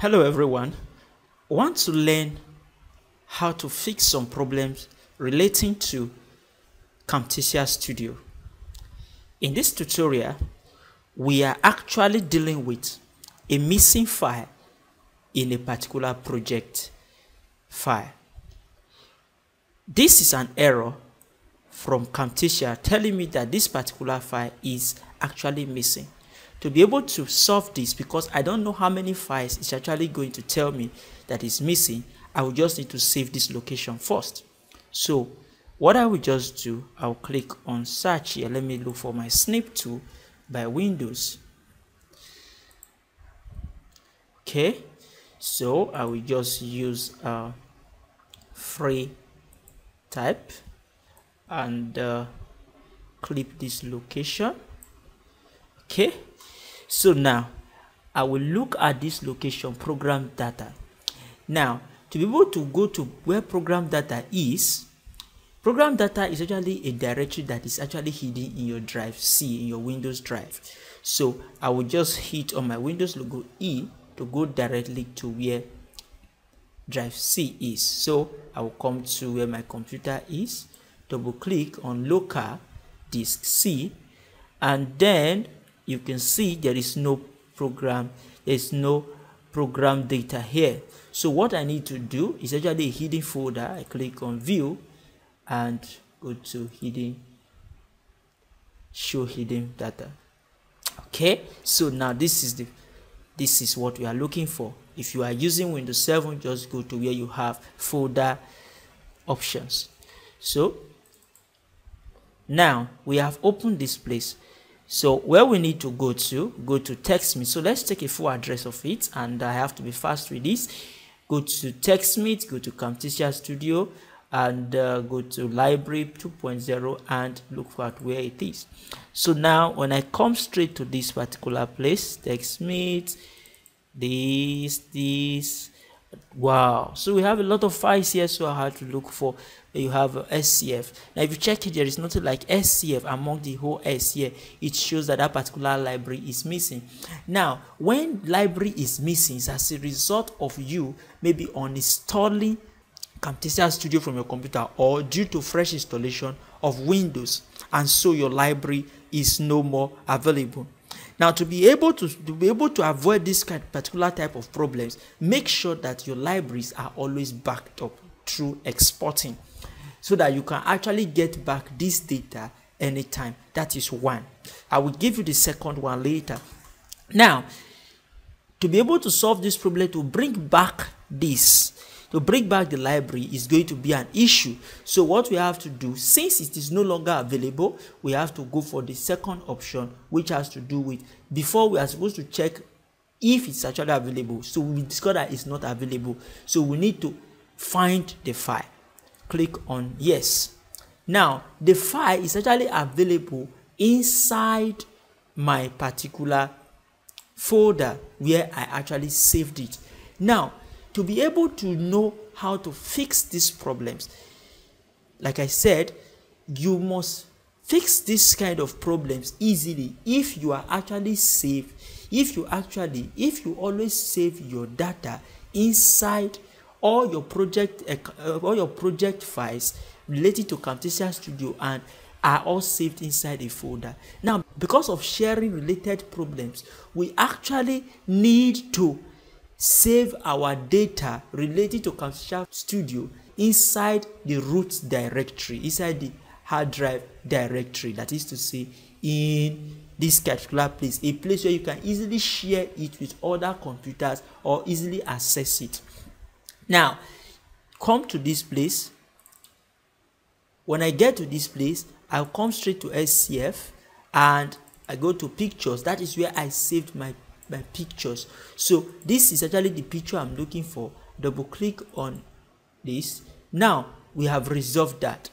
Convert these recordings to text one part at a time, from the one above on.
Hello everyone. Want to learn how to fix some problems relating to Camtasia Studio. In this tutorial, we are actually dealing with a missing file in a particular project file. This is an error from Camtasia telling me that this particular file is actually missing. To be able to solve this, because I don't know how many files it's actually going to tell me that is missing, I will just need to save this location first. So what I will just do, I'll click on search here. Let me look for my snip tool by Windows. Okay, so I will just use uh, free type and uh, clip this location okay so now i will look at this location program data. Now to be able to go to where program data is program data is actually a directory that is actually hidden in your drive c in your windows drive. So i will just hit on my windows logo e to go directly to where drive c is. So i will come to where my computer is double click on local disk C and then you can see there is no program there's no program data here. So what I need to do is actually a hidden folder. I click on view and go to hidden show hidden data. Okay so now this is the this is what we are looking for. If you are using Windows 7 just go to where you have folder options. So now we have opened this place so where we need to go to go to TechSmith so let's take a full address of it and i have to be fast with this. Go to TechSmith go to camtasia studio and uh, go to library 2.0 and look at where it is. So now when i come straight to this particular place TechSmith this this wow. So we have a lot of files here so i have to look for. You have scf now if you check it there is nothing like scf among the whole s here. It shows that that particular library is missing. Now when library is missing it's as a result of you maybe uninstalling camtasia studio from your computer or due to fresh installation of windows and so your library is no more available now, to be able to, to be able to avoid this kind particular type of problems, make sure that your libraries are always backed up through exporting so that you can actually get back this data anytime. That is one. I will give you the second one later. Now, to be able to solve this problem, to bring back this, to bring back the library is going to be an issue. So what we have to do, since it is no longer available, we have to go for the second option, which has to do with, before we are supposed to check if it's actually available. So we discover that it's not available. So we need to find the file. Click on yes. Now, the file is actually available inside my particular folder where I actually saved it. Now, to be able to know how to fix these problems. Like i said you must fix this kind of problems easily. If you are actually safe if you actually if you always save your data inside all your project uh, all your project files related to camtasia studio and are all saved inside a folder. Now because of sharing related problems we actually need to save our data related to Camtasia Studio inside the root directory, inside the hard drive directory. That is to say, in this particular place, a place where you can easily share it with other computers or easily access it. Now, come to this place. When I get to this place, I'll come straight to SCF and I go to pictures. That is where I saved my my pictures. So this is actually the picture i'm looking for. Double click on this. Now we have resolved that.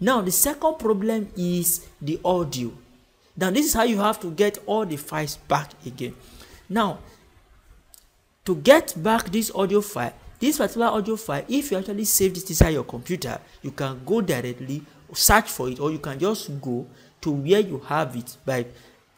Now the second problem is the audio. Now this is how you have to get all the files back again. Now to get back this audio file this particular audio file if you actually save this inside your computer you can go directly search for it or you can just go to where you have it by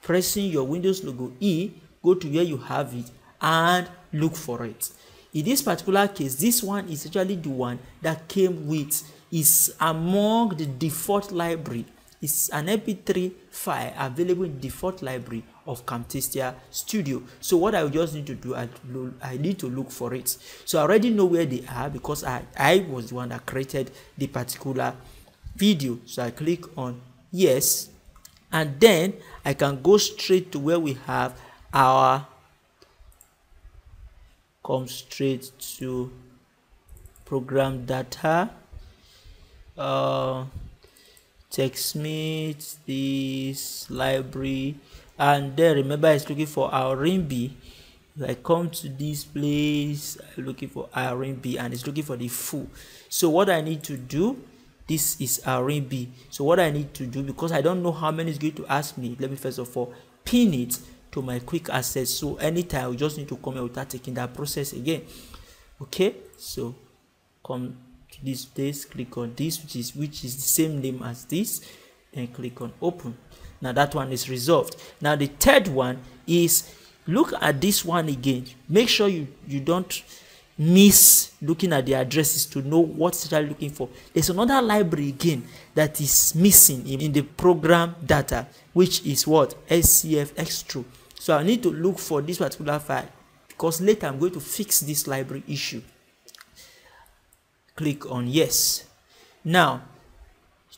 pressing your windows logo e go to where you have it and look for it in this particular case this one is actually the one that came with is among the default library it's an mp3 file available in default library of Camtasia Studio. So what I just need to do, I, I need to look for it. So I already know where they are because I, I was the one that created the particular video. So I click on yes and then I can go straight to where we have our come straight to program data uh, TechSmith, this library, and then remember it's looking for our RIMB. I come to this place, I'm looking for RIMB, and it's looking for the full. So what I need to do, this is RIMB. So what I need to do, because I don't know how many is going to ask me, let me first of all pin it to my quick access. So anytime we just need to come here without taking that process again. Okay, so come to this place click on this which is which is the same name as this and click on open. Now that one is resolved. Now the third one is look at this one again. Make sure you you don't miss looking at the addresses to know what you're looking for. There's another library again that is missing in, in the program data which is what? Scf extro so i need to look for this particular file because later i'm going to fix this library issue. Click on yes. Now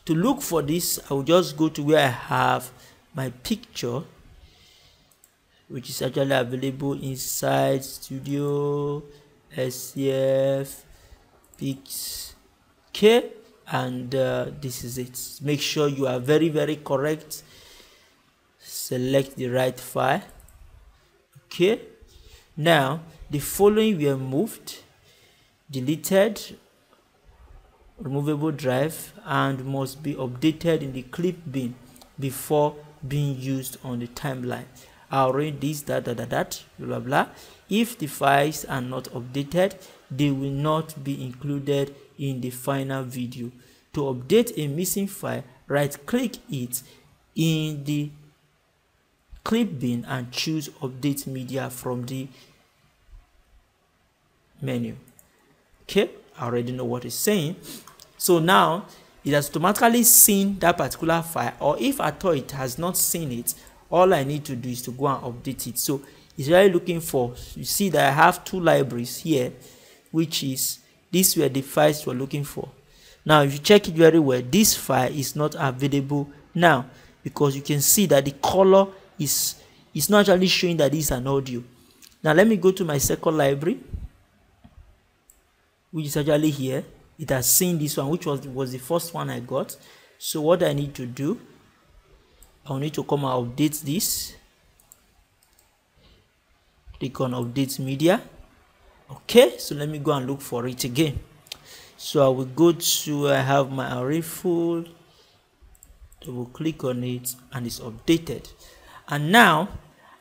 to look for this I will just go to where I have my picture which is actually available inside studio scf pix okay and uh, this is it. Make sure you are very very correct select the right file okay now the following were moved deleted removable drive and must be updated in the clip bin before being used on the timeline. I'll read this, that, that, that, blah, blah. If the files are not updated, they will not be included in the final video. To update a missing file, right click it in the clip bin and choose update media from the menu. Okay, I already know what it's saying. So now it has automatically seen that particular file or if at all it has not seen it, all I need to do is to go and update it. So it's really looking for, you see that I have two libraries here, which is, these were the files we're looking for. Now if you check it very well, this file is not available now because you can see that the color is, is not actually showing that is an audio. Now let me go to my second library, which is actually here. It has seen this one which was was the first one I got. So what I need to do I'll need to come and update this. Click on update media. Okay so let me go and look for it again. So I will go to I have my array full double click on it and it's updated and now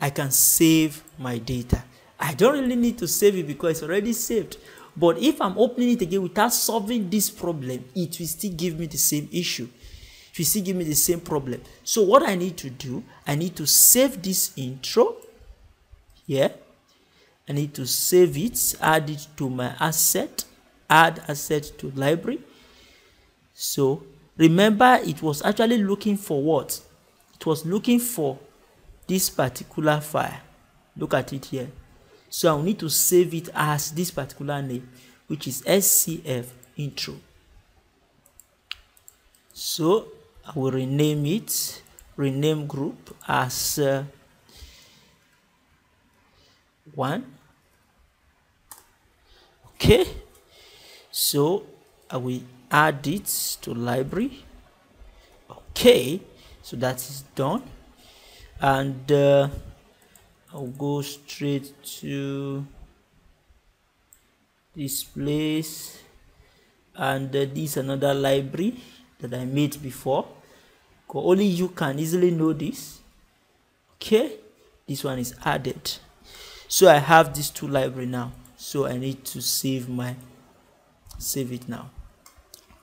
I can save my data I don't really need to save it because it's already saved but if I'm opening it again without solving this problem, it will still give me the same issue. It will still give me the same problem. So what I need to do, I need to save this intro Yeah. I need to save it, add it to my asset, add asset to library. So remember it was actually looking for what? It was looking for this particular file. Look at it here. So I'll need to save it as this particular name which is scf intro. So I will rename it rename group as uh, one. Okay. So I will add it to library. Okay. So that is done and uh, I'll go straight to this place. And uh, this another library that I made before. Only you can easily know this. Okay? This one is added. So I have these two library now. So I need to save my save it now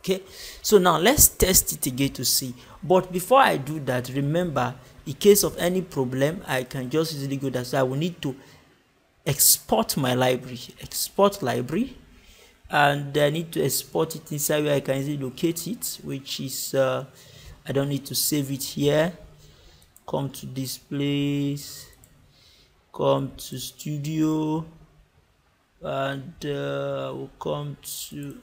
okay? So now let's test it again to see. But before I do that remember in case of any problem i can just easily go that so i will need to export my library. Export library. And I need to export it inside where I can easily locate it which is uh, I don't need to save it here. Come to this place. Come to studio. And uh, we'll come to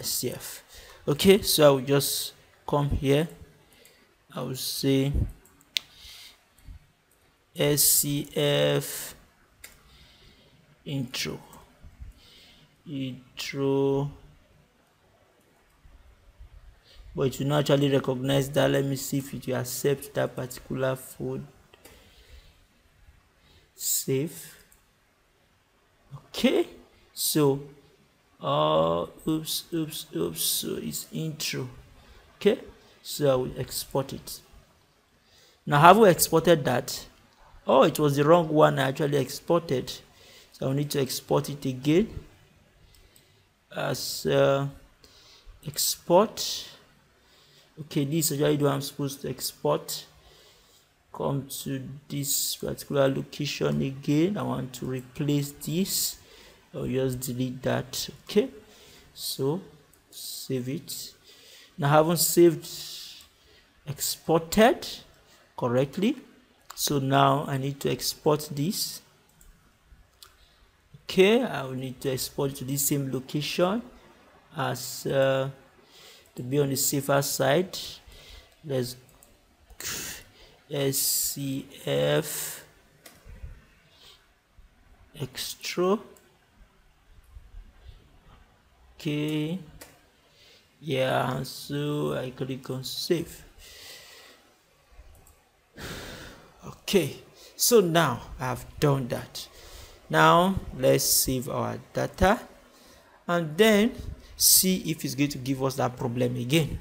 SCF okay so I will just come here. I will say SCF intro. Intro. But it will not actually recognize that. Let me see if it will accept that particular food save. Okay so uh oops oops oops so it's intro. Okay so i will export it. Now have we exported that? Oh it was the wrong one i actually exported. So i need to export it again. As uh, export. Okay this is actually what i'm supposed to export. Come to this particular location again. I want to replace this just delete that okay? So save it. Now i haven't saved exported correctly. So now i need to export this. Okay i will need to export to the same location as uh, to be on the safer side. Let's scf extra okay. Yeah so i click on save okay so now i've done that. Now let's save our data and then see if it's going to give us that problem again